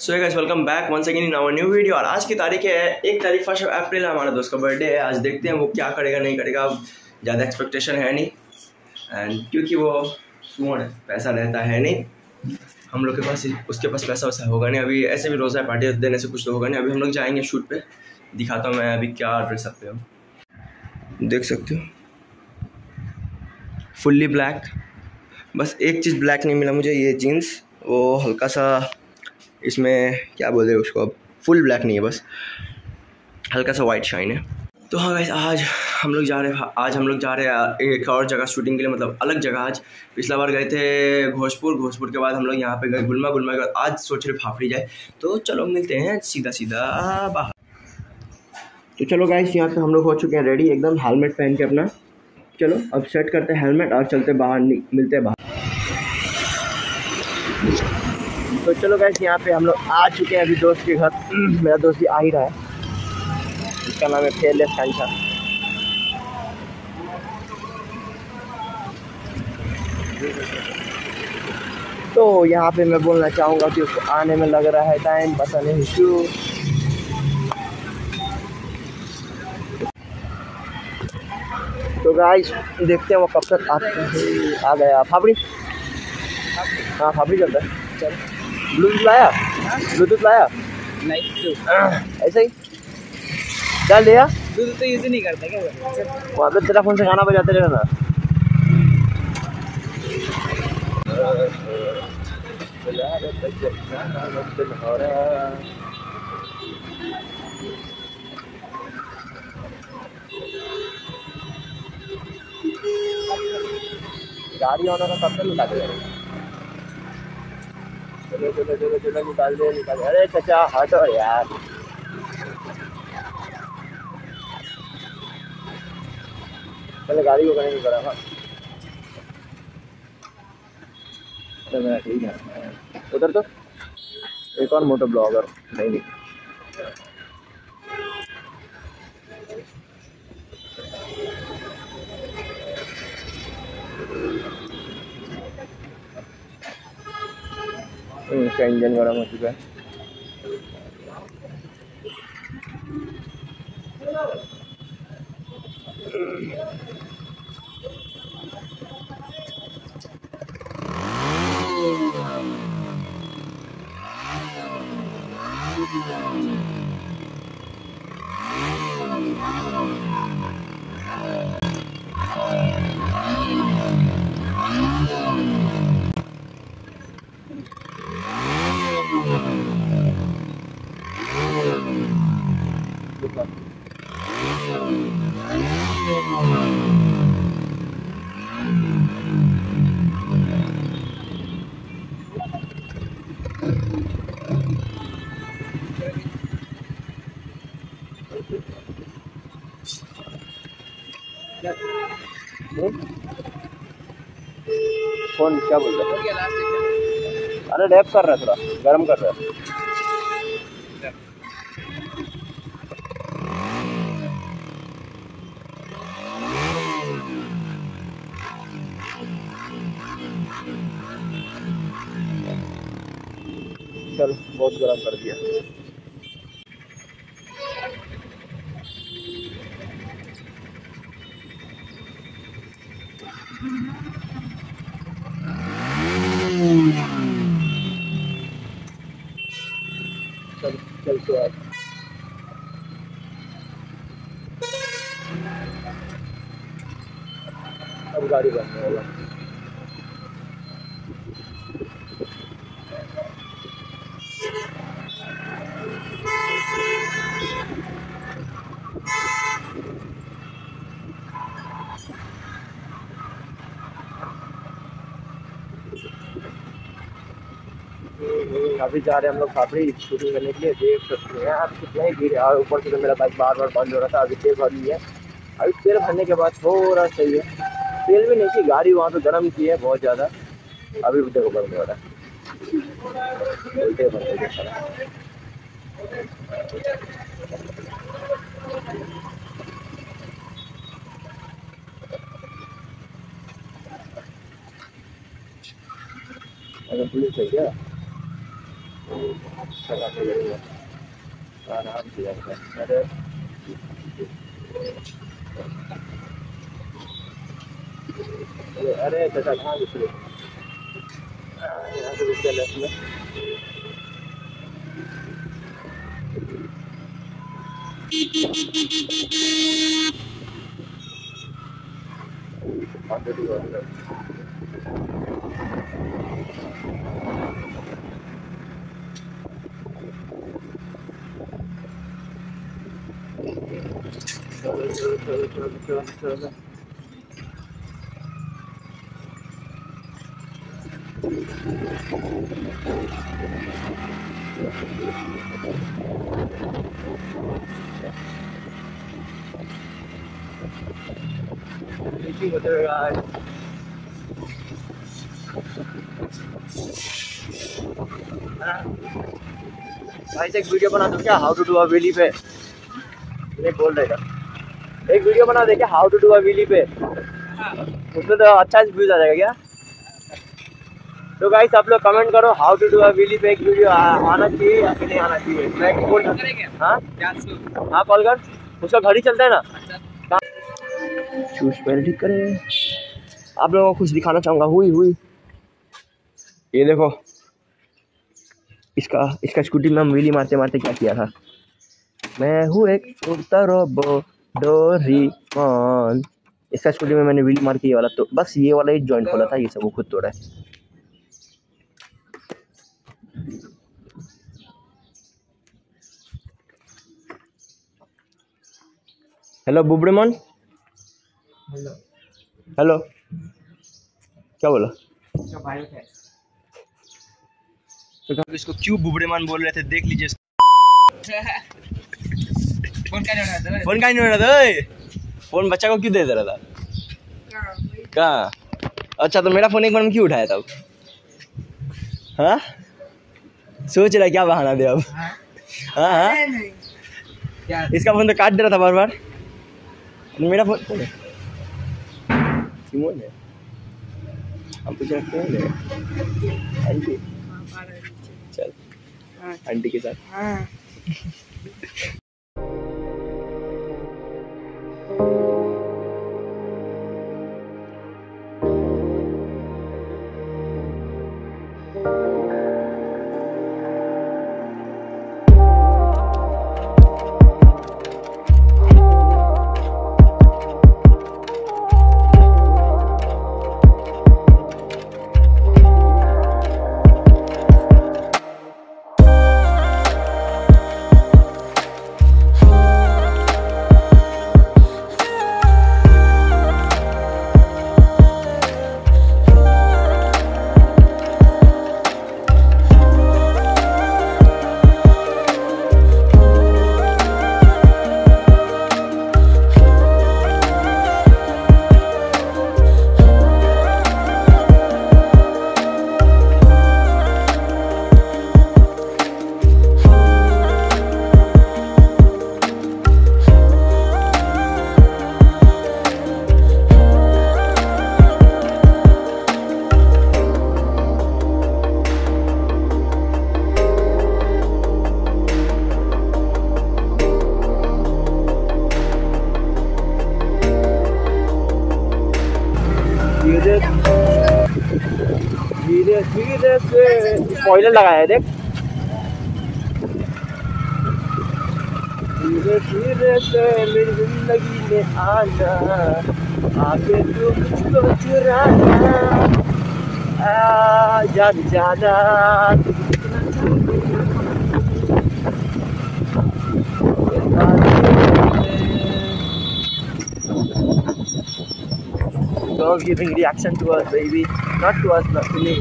So guys welcome back once again in our new video और आज की तारीख है, एक तारीख फ़र्स्ट अप्रैल हमारे दोस्त का बर्थडे है। आज देखते हैं वो क्या करेगा, नहीं करेगा। अब ज़्यादा एक्सपेक्टेशन है नहीं। एंड क्योंकि वो सुन है, पैसा रहता है नहीं। हम लोग के पास उसके पास पैसा वैसा होगा नहीं। अभी ऐसे भी रोज़ा पार्टी देने से कुछ तो होगा नहीं। अभी हम लोग जाएँगे शूट पे। दिखाता हूँ मैं अभी क्या ड्रेसअप पे हूँ। देख सकते हो। फुल्ली ब्लैक बस एक चीज़ ब्लैक नहीं मिला मुझे, ये जीन्स वो हल्का सा इसमें क्या बोल रहे उसको अब? फुल ब्लैक नहीं है बस। हल्का सा वाइट शाइन है। तो हाँ गाइस आज हम लोग जा रहे हैं, आज हम लोग जा रहे हैं एक और जगह शूटिंग के लिए मतलब अलग जगह आज। पिछला बार गए थे घोषपुर घोषपुर के बाद हम लोग यहाँ पे गए गुलमा गुलमा के बाद आज सोच रहे फाफड़ी जाए। तो चलो मिलते हैं सीधा सीधा बाहर। तो चलो गाइस यहाँ पे हम लोग हो चुके हैं रेडी एकदम हेलमेट पहन के अपना। चलो, अब सेट करते हैं हेलमेट और चलते बाहर मिलते हैं बाहर। तो चलो गैस यहाँ पे हम लोग आ चुके हैं अभी दोस्त के घर। मेरा दोस्त भी आ ही रहा है। इसका नाम है फेयरलेस कंशा तो यहाँ पे मैं बोलना चाहूँगा कि उसको आने में लग रहा है टाइम पता नहीं क्यों। तो गाइस देखते हैं वो कब तक आ, आ गया। फाफड़ी? हाँ फाफड़ी चलता है। चल। ब्लूटूथ लाया ब्लूटूथ लाया नहीं ऐसे ही? क्या लिया दूध तो यूज़ नहीं करता क्या वहाँ पे तेरा फ़ोन से गाना बजाते रहना। गाड़ी ऑन होगा तब तक निकाल दे अरे चचा, हटो यार। पहले गाड़ी को कहीं नहीं करा हाँ। ठीक है। उधर तो? एक और मोटो ब्लॉगर, नहीं नहीं। इसका इंजन गर्म हो चुका है कौन, क्या बोल रहा है? अरे डैप कर रहा है थोड़ा, गर्म कर रहा है। चल, बहुत गर्म कर दिया चल चलते आज अब गाड़ी बंद होगा अभी जा रहे हैं हम लोग काफ़ी शूटिंग करने के लिए, देख सकते हैं। आप कितना ही भीड़ है। और ऊपर से तो मेरा बाइक बार बार बंद हो रहा था, अभी तेल भर लिया अभी तेल भरने के बाद थोड़ा सही है। तेल भी नहीं की गाड़ी वहाँ पे गर्म की है बहुत ज़्यादा। अभी भी देखो बंद हो रहा है। हो अगर पुलिस है क्या? आराम से जाएगा अरे अरे अरे चाचा कहाँ घुस गए हाँ, यहाँ से घुस गया लेफ़्ट में आगे भी और है। चलो चलो चलो चलो चलो चलो मीटिंग होते हुए आज भाई से एक वीडियो बना दो क्या how to do a wheelie पे नहीं बोल रहे था एक वीडियो बना दे क्या? How to do a wheelie पे। उसमें तो अच्छा व्यूज़ आ जाएगा क्या? तो गाइस आप लोग कमेंट करो how to do a wheelie पे एक वीडियो आना चाहिए या फिर नहीं आना चाहिए? मैं हाँ? हाँ कॉल कर। उसका घड़ी चलता है ना? शूज़ पहले ठीक करें। आप लोगों को कुछ दिखाना चाहूँगा। हुई हुई। ये देखो। इसका इसका स्कूटी में हम व्हीली मारते मारते क्या किया था? मैं हूँ एक उड़ता रोबो डोरी कौन इसका स्कूटी में मैंने व्हीली मार के ये वाला तो बस ये वाला ही जॉइंट खोला था ये सब वो खुद तोड़ा है। हेलो बुबड़ेमन हेलो क्या बोला? तो इसको क्यों बुबड़ेमान बोल रहे थे? देख लीजिए फ़ोन का नहीं हो रहा था फ़ोन बच्चा को क्यों दे दे रहा था कहाँ अच्छा तो मेरा फ़ोन एक बार में क्यों उठाया तब हाँ? सोच रहा क्या बहाना दे अब. हाँ? हाँ हाँ? इसका फ़ोन तो काट दे रहा था बार बार मेरा फ़ोन कौन है सिमोन है। हम पूछ रहे कौन है? आंटी चल। आंटी के साथ। हाँ। धीरे धीरे से स्पॉइलर लगाया है देख धीरे धीरे से मेरी ज़िंदगी में आना आगे तू मुझको चुराना आ, जान जाना तू giving reaction to us, baby. Not to us, not to me.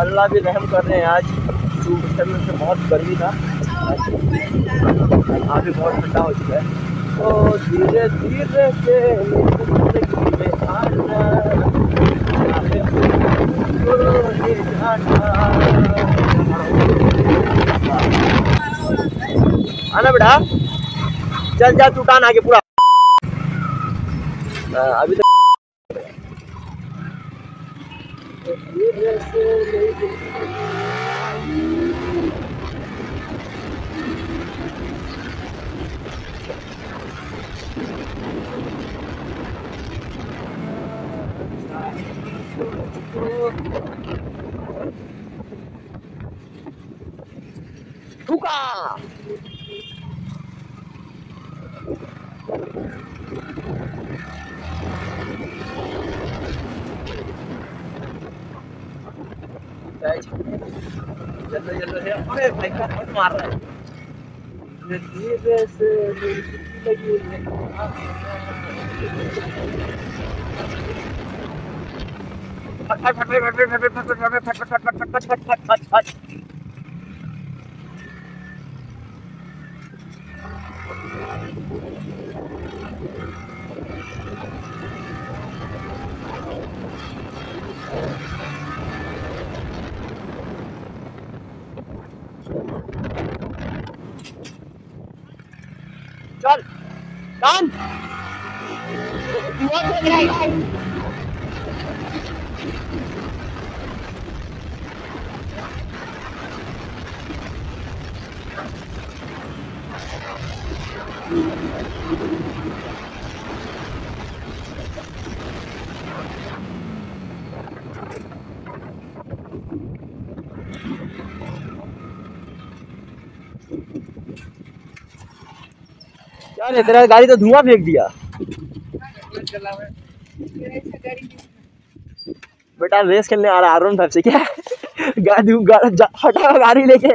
अल्लाह भी रहम कर रहे हैं आज सुबह से बहुत गर्मी था आज भी बहुत ठंडा हो चुका है तो धीरे धीरे से आना। आना बेटा। चल जा तू टान आगे पूरा। हाँ, अभी तक तो जल्दी जल्दी से अरे भाई का फट मार रहा है धीरे से लगी फट फट फट फट फट फट फट फट फट फट फट फट फट फट फट फट Con Con bên này Thank you. ये तेरा गाड़ी तो धुआँ फेंक दिया बेटा रेस खेलने आ रहा है आर फाइव से क्या गाड़ी हटा गाड़ी लेके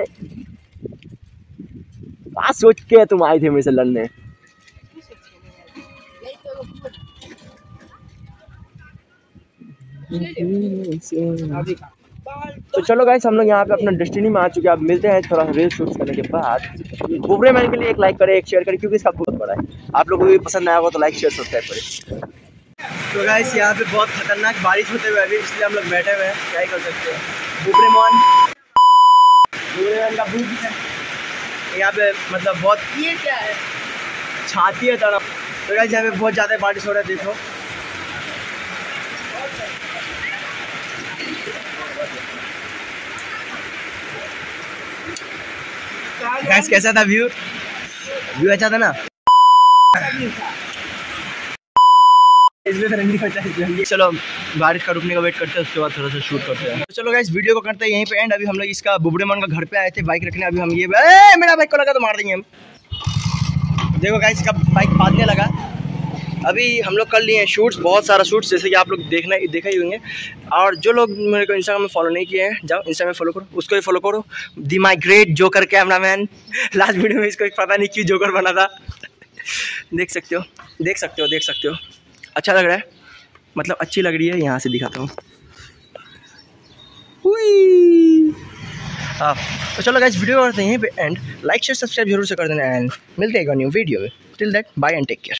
आज सोच के तुम आए थे मेरे से लड़ने तो चलो गाइस हम लोग यहाँ पे अपना डेस्टिनी में आ चुके हैं। अब मिलते हैं थोड़ा रील शूट करने के बाद। बुबरे मैन के लिए एक लाइक करें, एक शेयर करें, क्योंकि इसका बहुत बड़ा है। आप लोगों को भी पसंद आया होगा तो लाइक शेयर सब्सक्राइब करें। तो गाइस यहाँ पे बहुत खतरनाक बारिश होते हुए अभी इसलिए हम लोग बैठे हुए हैं। क्या ही कर सकते हैं? बुबरे मान बुबरे मान का भूख है। यहाँ पे मतलब बहुत ये क्या है? छाती है तरफ़ तो गाइस यहाँ पे बहुत ज़्यादा बारिश हो रहा है, देखो। गैस कैसा था व्यू व्यू अच्छा था ना? चलो, बारिश का रुकने का वेट करते हैं, उसके बाद थोड़ा सा शूट करते हैं। तो चलो गाइस वीडियो को करते हैं, यहीं पे एंड अभी हम लोग इसका बुबड़े मन का घर पे आए थे बाइक रखने। अभी हम ये मेरा बाइक को लगा तो मार देंगे हम। देखो गाइस इसका बाइक बांधने लगा। अभी हम लोग कर लिए हैं शूट्स बहुत सारा शूट्स जैसे कि आप लोग देखना, देखा ही होंगे। और जो लोग मेरे को इंस्टाग्राम में फॉलो नहीं किए हैं, जाओ इंस्टा में फॉलो करो, उसको भी फॉलो करो। The my great joker camera man last video में इसको पता नहीं क्यों जोकर बना था। देख सकते हो, देख सकते हो, देख सकते हो। अच्छा लग रहा है। मतलब अच्छी लग रही है, यहाँ से दिखाता हूँ। हाँ तो चलो गाइस वीडियो करते हैं एंड लाइक शेयर सब्सक्राइब ज़रूर से कर देना एंड मिलते हैं न्यू वीडियो में। Till that bye and take care